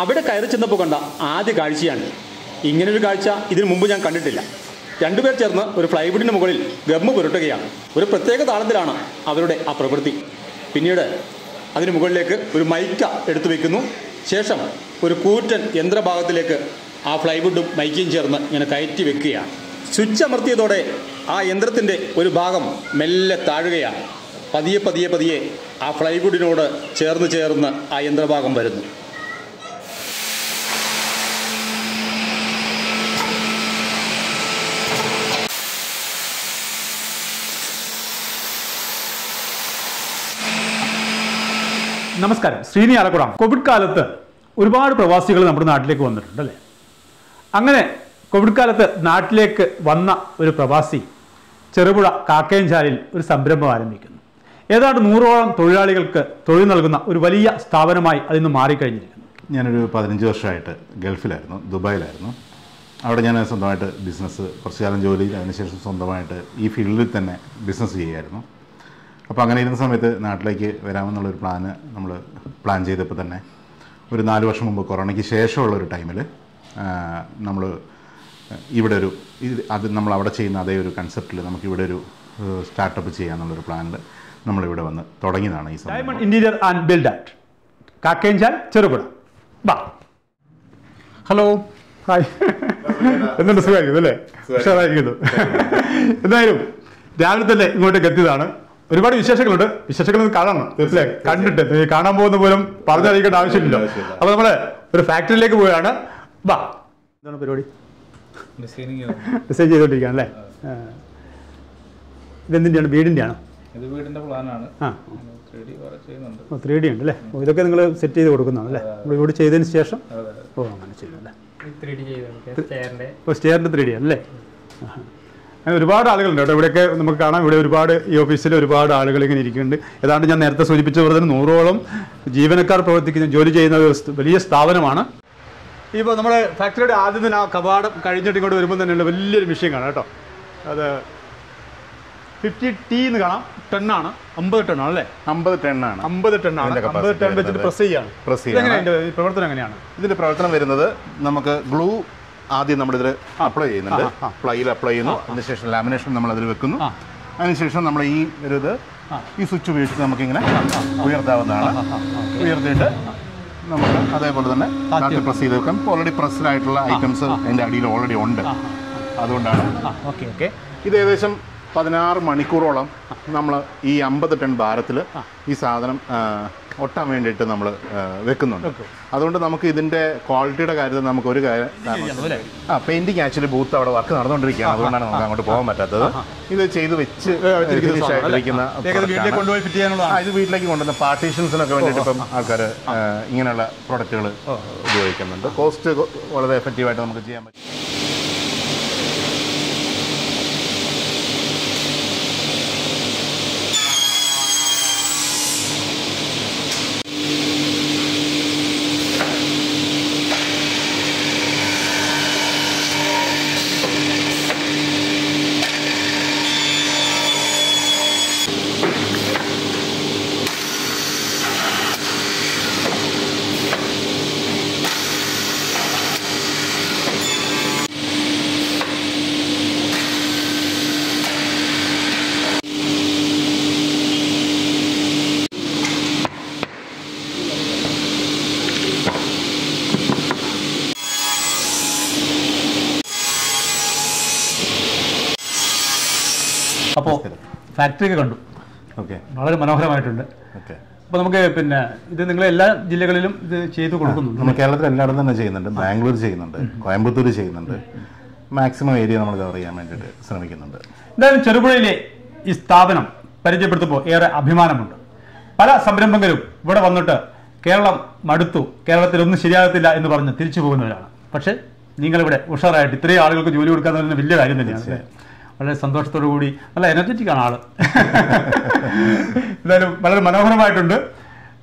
അവിടെ കയറി ചെന്നപ്പോൾ കണ്ട ആദ്യ കാഴ്ചയാണ്. ഇങ്ങനൊരു കാഴ്ച ഇതിനു മുമ്പ് ഞാൻ കണ്ടിട്ടില്ല. രണ്ടുപേർ ചേർന്ന് ഒരു ഫ്ലൈവുഡിന് മുകളിൽ ഗമ്മ് പുരട്ടുകയാണ്. ഒരു പ്രത്യേക താളത്തിലാണ് അവരുടെ ആ പ്രവൃത്തി പിന്നീട് അതിന് മുകളിലേക്ക് ഒരു മൈക്ക എടുത്തു വയ്ക്കുന്നു ശേഷം ഒരു കൂറ്റൻ യന്ത്രഭാഗത്തിലേക്ക് ആ ഫ്ലൈവുഡും മൈക്കയും ചേർന്ന് ഇങ്ങനെ കയറ്റി വെക്കുകയാണ്. സ്വിച്ച് അമർത്തിയതോടെ ആ യന്ത്രത്തിന്റെ ഒരു ഭാഗം മെല്ലെ താഴുകയാണ്. പതിയെ പതിയെ പതിയെ ആ ഫ്ലൈവുഡിനോട് ചേർന്ന് ചേർന്ന് ആ യന്ത്രഭാഗം വരുന്നു. നമസ്കാരം. ശ്രീനി അറക്കുടാം കോവിഡ് കാലത്ത് ഒരുപാട് പ്രവാസികൾ നമ്മുടെ നാട്ടിലേക്ക് വന്നിട്ടുണ്ട് അല്ലേ? അങ്ങനെ കോവിഡ് കാലത്ത് നാട്ടിലേക്ക് വന്ന ഒരു പ്രവാസി ചെറുപുഴ കാക്കയഞ്ചാലിൽ ഒരു സംരംഭം ആരംഭിക്കുന്നു. ഏതാണ്ട് നൂറോളം തൊഴിലാളികൾക്ക് തൊഴിൽ നൽകുന്ന ഒരു വലിയ സ്ഥാപനമായി അതിൽ നിന്ന് മാറിക്കഴിഞ്ഞിരിക്കുന്നു. ഞാനൊരു പതിനഞ്ച് വർഷമായിട്ട് ഗൾഫിലായിരുന്നു ദുബായിലായിരുന്നു. അവിടെ ഞാൻ സ്വന്തമായിട്ട് ബിസിനസ് കുറച്ച് കാലം ജോലി അതിനുശേഷം സ്വന്തമായിട്ട് ഈ ഫീൽഡിൽ തന്നെ ബിസിനസ് ചെയ്യുമായിരുന്നു അപ്പോൾ അങ്ങനെ ഇരുന്ന സമയത്ത് നാട്ടിലേക്ക് വരാമെന്നുള്ളൊരു പ്ലാന് നമ്മൾ പ്ലാൻ ചെയ്തപ്പോൾ തന്നെ ഒരു നാല് വർഷം മുമ്പ് കൊറോണയ്ക്ക് ശേഷമുള്ള ഒരു ടൈമിൽ നമ്മൾ ഇവിടെ ഒരു ഇത് അത് നമ്മൾ അവിടെ ചെയ്യുന്ന അതേ ഒരു കൺസെപ്റ്റിൽ നമുക്കിവിടെ ഒരു സ്റ്റാർട്ടപ്പ് ചെയ്യാമെന്നുള്ളൊരു പ്ലാനിൽ നമ്മളിവിടെ വന്ന് തുടങ്ങിയതാണ് ഈ സമയം. Diamond interior and build at Kakkenchal Cherupuzha. ബാ ഹലോ. ഹായ്. എന്തുണ്ട് സുഖമായിരിക്കുന്നു അല്ലേ? ഉഷാറായിരിക്കുന്നു. എന്തായാലും രാവിലെ തന്നെ ഇങ്ങോട്ടേക്ക് എത്തിയതാണ്. ഒരുപാട് വിശേഷങ്ങളുണ്ട്. വിശേഷങ്ങൾ കാണണം തീർച്ചയായും. കണ്ടിട്ട് കാണാൻ പോകുന്ന പോലും പറഞ്ഞറിയിക്കേണ്ട ആവശ്യമില്ല. അപ്പൊ നമ്മൾ ഒരു ഫാക്ടറിയിലേക്ക് പോവുകയാണ്. ബാ എന്താണ് പരിപാടി? ഡിസൈൻ ചെയ്തോണ്ടിരിക്കുകയാണ് അല്ലേ. ഇതെന്തിന്റെയാണ് വീടിന്റെയാണ് ഇത് വീടിന്റെ പ്ലാനാണ് ആ. ത്രീ ഡി ഉണ്ട് അല്ലേ? ഇതൊക്കെ നിങ്ങൾ സെറ്റ് ചെയ്ത് കൊടുക്കുന്നതാണ് അല്ലേ? നമ്മൾ ഇവിടെ ചെയ്തതിന് ശേഷം? ഓ അങ്ങനെ ചെയ്തു അല്ലേ? ത്രീ ഡി ചെയ്ത് ചെയറിന്റെ ഇപ്പോൾ സ്റ്റെയറിന്റെ ത്രീ ഡി അല്ലേ. അങ്ങനെ ഒരുപാട് ആളുകളുണ്ട് കേട്ടോ. ഇവിടെയൊക്കെ നമുക്ക് കാണാം. ഇവിടെ ഒരുപാട് ഈ ഓഫീസിൽ ഒരുപാട് ആളുകൾ ഇങ്ങനെ ഇരിക്കുന്നുണ്ട്. ഏതാണ്ട് ഞാൻ നേരത്തെ സൂചിപ്പിച്ച പോലെ തന്നെ നൂറോളം ജീവനക്കാർ പ്രവർത്തിക്കുന്ന ജോലി ചെയ്യുന്ന ഒരു വലിയ സ്ഥാപനമാണ്. ഇപ്പോൾ നമ്മുടെ ഫാക്ടറിയുടെ ആദ്യം തന്നെ ആ കവാടം കഴിഞ്ഞിട്ട് ഇങ്ങോട്ട് വരുമ്പോൾ തന്നെയുള്ള വലിയൊരു മെഷീൻ കാണാം കേട്ടോ. അത് ഫിഫ്റ്റി ടി എന്ന് കാണാം. ടെണ്ണാണ് അമ്പത് ടെണ്ണാണ് അല്ലേ അമ്പത് ടെണ്ണാണ് അമ്പത് ടെണ്ണാണ് അമ്പത് ടെൺ വെച്ചിട്ട് പ്രസ് ചെയ്യാണ് പ്രസ് ചെയ്യാൻ പ്രവർത്തനം എങ്ങനെയാണ്? ഇതിന്റെ പ്രവർത്തനം വരുന്നത് നമുക്ക് ഗ്ലൂ ആദ്യം നമ്മൾ ഇതിൽ അപ്ലൈ ചെയ്യുന്നുണ്ട്. പ്ലൈയിൽ അപ്ലൈ ചെയ്യുന്നു. അതിനുശേഷം ലാമിനേഷൻ നമ്മൾ അതിൽ വെക്കുന്നു അതിനുശേഷം നമ്മൾ ഈ ഒരു ഇത് ഈ സ്വിച്ച് ഉപയോഗിച്ച് നമുക്കിങ്ങനെ ഉയർത്താവുന്നതാണ്. ഉയർത്തിയിട്ട് നമുക്ക് അതേപോലെ തന്നെ ബാക്കി പ്രസ് ചെയ്ത് വെക്കാം. ഓൾറെഡി പ്രസ്ഡായിട്ടുള്ള ഐറ്റംസ് അതിന്റെ അടിയിൽ ഓൾറെഡി ഉണ്ട്. അതുകൊണ്ടാണ്. Okay okay. ഇത് ഏകദേശം പതിനാറ് മണിക്കൂറോളം നമ്മൾ ഈ അമ്പത് ടൺ ഭാരത്തിൽ ഈ സാധനം ഒട്ടാൻ വേണ്ടിയിട്ട് നമ്മൾ വെക്കുന്നുണ്ട്. അതുകൊണ്ട് നമുക്ക് ഇതിന്റെ ക്വാളിറ്റിയുടെ കാര്യത്തിൽ നമുക്ക് ഒരു കാര്യം ആ പെയിന്റിങ് ആക്ച്വലി ബൂത്ത് അവിടെ വർക്ക് നടന്നുകൊണ്ടിരിക്കുകയാണ്. അതുകൊണ്ടാണ് നമുക്ക് അങ്ങോട്ട് പോകാൻ പറ്റാത്തത്. ഇത് ചെയ്ത് വെച്ച് ഇത് വീട്ടിലേക്ക് കൊണ്ടുവന്ന പാർട്ടീഷൻസിനൊക്കെ വേണ്ടിയിട്ട് ഇപ്പം ആൾക്കാർ ഇങ്ങനെയുള്ള പ്രൊഡക്റ്റുകൾ ഉപയോഗിക്കുന്നുണ്ട്. കോസ്റ്റ് വളരെ എഫക്റ്റീവായിട്ട് നമുക്ക് ചെയ്യാൻ പറ്റും. അപ്പോൾ ഫാക്ടറിയൊക്കെ കണ്ടു. ഓക്കെ. വളരെ മനോഹരമായിട്ടുണ്ട്. ഓക്കെ. അപ്പോൾ നമുക്ക് പിന്നെ ഇത് നിങ്ങൾ എല്ലാ ജില്ലകളിലും ഇത് ചെയ്തു കൊടുക്കുന്നുണ്ട്. നമ്മൾ കേരളത്തിൽ എല്ലായിടത്തും തന്നെ ചെയ്യുന്നുണ്ട്. ബാംഗ്ലൂർ ചെയ്യുന്നുണ്ട്. കോയമ്പത്തൂർ ചെയ്യുന്നുണ്ട്. മാക്സിമം ഏരിയ നമ്മൾ കവർ ചെയ്യാൻ വേണ്ടിട്ട് ശ്രമിക്കുന്നുണ്ട്. എന്തായാലും ചെറുപുഴയിലെ ഈ സ്ഥാപനം പരിചയപ്പെടുത്തുമ്പോൾ ഏറെ അഭിമാനമുണ്ട്. പല സംരംഭകരും ഇവിടെ വന്നിട്ട് കേരളം മടുത്തു കേരളത്തിൽ ഒന്നും ശരിയാകത്തില്ല എന്ന് പറഞ്ഞ് തിരിച്ചു പോകുന്നവരാണ്. പക്ഷേ നിങ്ങളിവിടെ ഉഷാറായിട്ട് ഇത്രയും ആളുകൾക്ക് ജോലി കൊടുക്കാന്ന് പറയുന്നത് വലിയ കാര്യം തന്നെയാണ്? വളരെ സന്തോഷത്തോടു കൂടി നല്ല എനർജറ്റിക് ആണ് ആൾ. എന്തായാലും വളരെ മനോഹരമായിട്ടുണ്ട്.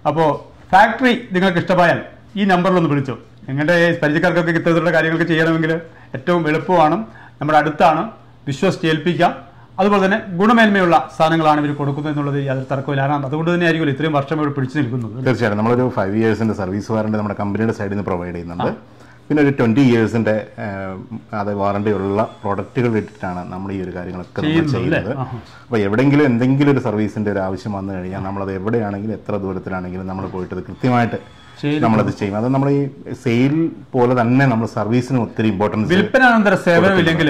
അപ്പോൾ ഫാക്ടറി നിങ്ങൾക്ക് ഇഷ്ടമായാൽ ഈ നമ്പറിലൊന്ന് വിളിച്ചോ. നിങ്ങളുടെ പരിചയക്കാർക്കൊക്കെ ഇത്തരത്തിലുള്ള കാര്യങ്ങളൊക്കെ ചെയ്യണമെങ്കിൽ ഏറ്റവും എളുപ്പമാണ്. നമ്മുടെ അടുത്താണ് വിശ്വസിച്ച് ഏൽപ്പിക്കാം. അതുപോലെ തന്നെ ഗുണമേന്മയുള്ള സാധനങ്ങളാണ് ഇവർ കൊടുക്കുന്നത് എന്നുള്ളത് യാതൊരു തർക്കമില്ല അതുകൊണ്ട് തന്നെ ആയിരിക്കും ഇത്രയും വർഷം ഇവിടെ പിടിച്ചു നിൽക്കുന്നത് തീർച്ചയായിട്ടും. നമ്മളൊരു ഫൈവ് ഇയേഴ്സിന്റെ സർവീസ് വാറണ്ടി നമ്മുടെ കമ്പനിയുടെ സൈഡിൽ നിന്ന് പ്രൊവൈഡ് ചെയ്യുന്നുണ്ട്. പിന്നെ ഒരു ട്വന്റി ഇയേഴ്സിന്റെ അത് വാറണ്ടി ഉള്ള പ്രോഡക്റ്റുകൾ ഇട്ടിട്ടാണ് നമ്മൾ ഈ ഒരു കാര്യങ്ങളൊക്കെ നമ്മൾ ചെയ്യുന്നത്? അപ്പോൾ എവിടെയെങ്കിലും എന്തെങ്കിലും ഒരു സർവീസിന്റെ ഒരു ആവശ്യം വന്നു കഴിഞ്ഞാൽ നമ്മളത് എവിടെയാണെങ്കിലും എത്ര ദൂരത്തിലാണെങ്കിലും നമ്മൾ പോയിട്ട് അത് കൃത്യമായിട്ട് നമ്മളത് ചെയ്യും. അത് നമ്മൾ ഈ സെയിൽ പോലെ തന്നെ നമ്മൾ സർവീസിന് ഒത്തിരി ഇമ്പോർട്ടൻസ് വിൽപ്പനാനന്തര സേവനം ഇല്ലെങ്കിൽ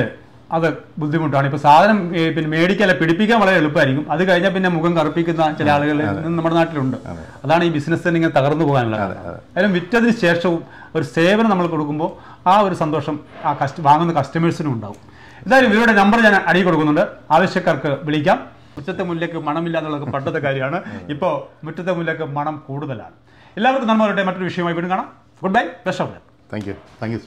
അത് ബുദ്ധിമുട്ടാണ്. ഇപ്പൊ സാധനം പിന്നെ മേടിക്കാൻ പിടിപ്പിക്കാൻ വളരെ എളുപ്പമായിരിക്കും. അത് കഴിഞ്ഞാൽ പിന്നെ മുഖം കറുപ്പിക്കുന്ന ചില ആളുകൾ നമ്മുടെ നാട്ടിലുണ്ട്. അതാണ് ഈ ബിസിനസ് തന്നെ ഇങ്ങനെ തകർന്നു പോകാനുള്ളത് അതിലും വിറ്റതിന് ശേഷവും ഒരു സേവനം നമ്മൾ കൊടുക്കുമ്പോൾ ആ ഒരു സന്തോഷം ആ കസ്റ്റ വാങ്ങുന്ന കസ്റ്റമേഴ്സിനും ഉണ്ടാവും. എന്തായാലും ഇവരുടെ നമ്പർ ഞാൻ അടി കൊടുക്കുന്നുണ്ട്. ആവശ്യക്കാർക്ക് വിളിക്കാം. മുറ്റത്തെ മുല്ലയ്ക്ക് മണമില്ല എന്നുള്ളത് പണ്ടത്തെ കാര്യമാണ്. ഇപ്പോൾ മുറ്റത്തെ മുല്ലയ്ക്ക് മണം കൂടുതലാണ്. എല്ലാവർക്കും നന്മ വരട്ടെ. മറ്റൊരു വിഷയമായി വീണ്ടും കാണാം. Good bye best of luck thank you thank you